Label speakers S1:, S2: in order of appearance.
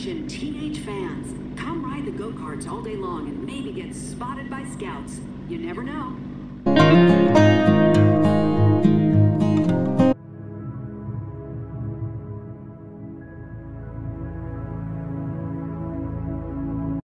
S1: Attention, teenage fans. Come ride the go-karts all day long and maybe get spotted by scouts. You never know.